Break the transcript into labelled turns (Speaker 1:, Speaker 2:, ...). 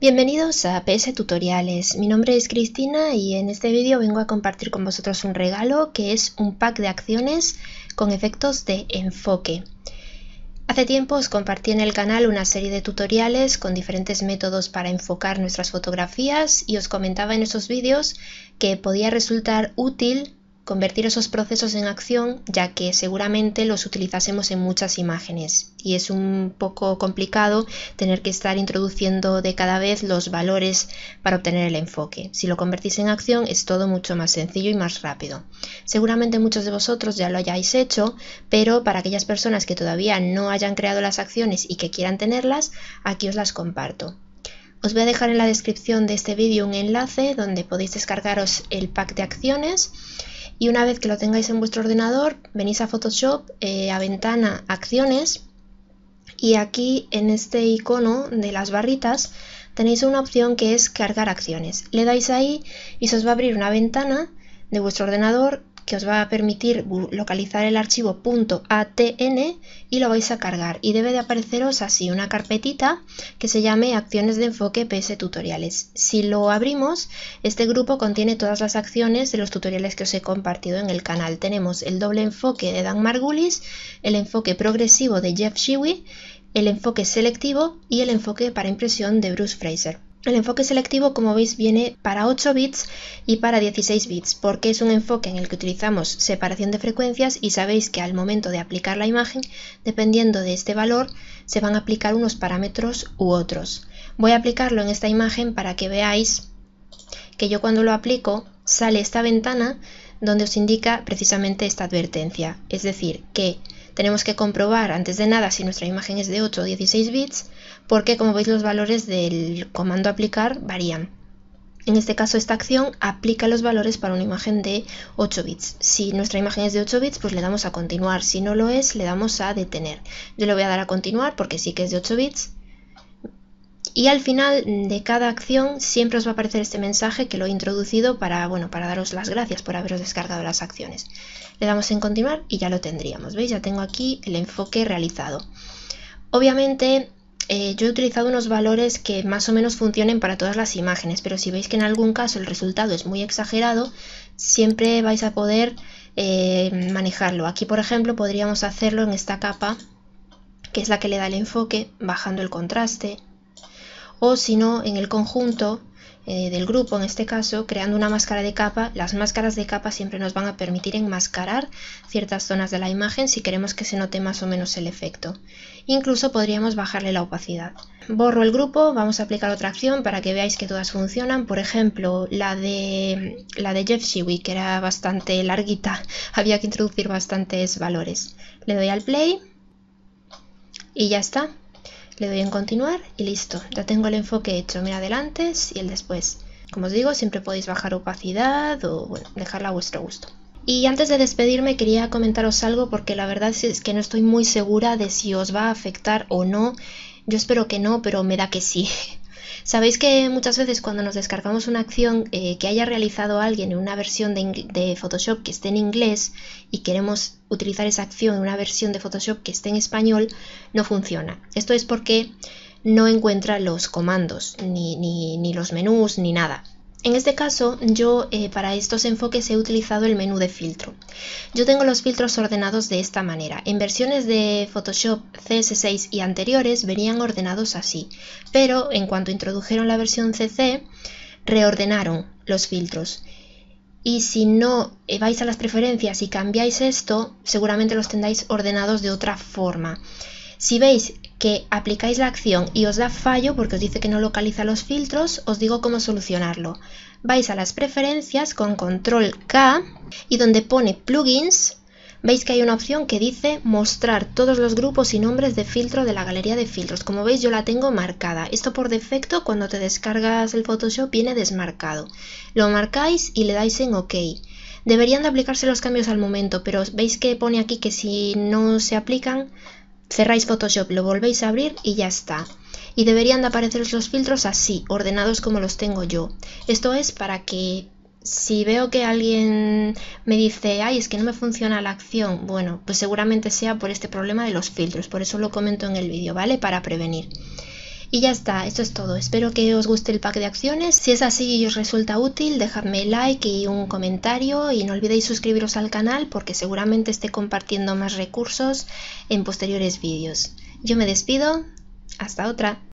Speaker 1: Bienvenidos a PS Tutoriales, mi nombre es Cristina y en este vídeo vengo a compartir con vosotros un regalo que es un pack de acciones con efectos de enfoque. Hace tiempo os compartí en el canal una serie de tutoriales con diferentes métodos para enfocar nuestras fotografías y os comentaba en esos vídeos que podía resultar útil convertir esos procesos en acción ya que seguramente los utilizásemos en muchas imágenes y es un poco complicado tener que estar introduciendo de cada vez los valores para obtener el enfoque. Si lo convertís en acción es todo mucho más sencillo y más rápido. Seguramente muchos de vosotros ya lo hayáis hecho, pero para aquellas personas que todavía no hayan creado las acciones y que quieran tenerlas, aquí os las comparto. Os voy a dejar en la descripción de este vídeo un enlace donde podéis descargaros el pack de acciones y una vez que lo tengáis en vuestro ordenador venís a Photoshop, eh, a ventana acciones y aquí en este icono de las barritas tenéis una opción que es cargar acciones. Le dais ahí y se os va a abrir una ventana de vuestro ordenador que os va a permitir localizar el archivo .atn y lo vais a cargar y debe de apareceros así una carpetita que se llame acciones de enfoque PS tutoriales. Si lo abrimos, este grupo contiene todas las acciones de los tutoriales que os he compartido en el canal. Tenemos el doble enfoque de Dan Margulis, el enfoque progresivo de Jeff Shiwi, el enfoque selectivo y el enfoque para impresión de Bruce Fraser. El enfoque selectivo, como veis, viene para 8 bits y para 16 bits, porque es un enfoque en el que utilizamos separación de frecuencias y sabéis que al momento de aplicar la imagen, dependiendo de este valor, se van a aplicar unos parámetros u otros. Voy a aplicarlo en esta imagen para que veáis que yo cuando lo aplico sale esta ventana donde os indica precisamente esta advertencia, es decir, que tenemos que comprobar antes de nada si nuestra imagen es de 8 o 16 bits porque como veis los valores del comando aplicar varían. En este caso esta acción aplica los valores para una imagen de 8 bits. Si nuestra imagen es de 8 bits pues le damos a continuar, si no lo es le damos a detener. Yo le voy a dar a continuar porque sí que es de 8 bits. Y al final de cada acción siempre os va a aparecer este mensaje que lo he introducido para, bueno, para daros las gracias por haberos descargado las acciones. Le damos en continuar y ya lo tendríamos. ¿Veis? Ya tengo aquí el enfoque realizado. Obviamente eh, yo he utilizado unos valores que más o menos funcionen para todas las imágenes, pero si veis que en algún caso el resultado es muy exagerado, siempre vais a poder eh, manejarlo. Aquí, por ejemplo, podríamos hacerlo en esta capa, que es la que le da el enfoque, bajando el contraste, o si no, en el conjunto, eh, del grupo, en este caso, creando una máscara de capa. Las máscaras de capa siempre nos van a permitir enmascarar ciertas zonas de la imagen si queremos que se note más o menos el efecto. Incluso podríamos bajarle la opacidad. Borro el grupo, vamos a aplicar otra acción para que veáis que todas funcionan. Por ejemplo, la de, la de Jeff Shiwi, que era bastante larguita, había que introducir bastantes valores. Le doy al play y ya está. Le doy en continuar y listo. Ya tengo el enfoque hecho. Mira adelante y el después. Como os digo, siempre podéis bajar opacidad o dejarla a vuestro gusto. Y antes de despedirme quería comentaros algo porque la verdad es que no estoy muy segura de si os va a afectar o no. Yo espero que no, pero me da que sí. Sabéis que muchas veces cuando nos descargamos una acción eh, que haya realizado alguien en una versión de, Photoshop que esté en inglés y queremos utilizar esa acción en una versión de Photoshop que esté en español, no funciona. Esto es porque no encuentra los comandos, ni, ni los menús, ni nada. En este caso, yo eh, para estos enfoques he utilizado el menú de filtro. Yo tengo los filtros ordenados de esta manera. En versiones de Photoshop CS6 y anteriores venían ordenados así, pero en cuanto introdujeron la versión CC, reordenaron los filtros. Y si no eh, vais a las preferencias y cambiáis esto, seguramente los tendréis ordenados de otra forma. Si veis que aplicáis la acción y os da fallo porque os dice que no localiza los filtros, os digo cómo solucionarlo. Vais a las preferencias con control K y donde pone plugins, veis que hay una opción que dice mostrar todos los grupos y nombres de filtro de la galería de filtros. Como veis yo la tengo marcada. Esto por defecto cuando te descargas el Photoshop viene desmarcado. Lo marcáis y le dais en OK. Deberían de aplicarse los cambios al momento, pero veis que pone aquí que si no se aplican cerráis Photoshop, lo volvéis a abrir y ya está. Y deberían de apareceros los filtros así, ordenados como los tengo yo. Esto es para que si veo que alguien me dice, ay, es que no me funciona la acción, bueno, pues seguramente sea por este problema de los filtros, por eso lo comento en el vídeo, ¿vale? Para prevenir. Y ya está, esto es todo. Espero que os guste el pack de acciones. Si es así y os resulta útil, dejadme like y un comentario y no olvidéis suscribiros al canal porque seguramente esté compartiendo más recursos en posteriores vídeos. Yo me despido, hasta otra.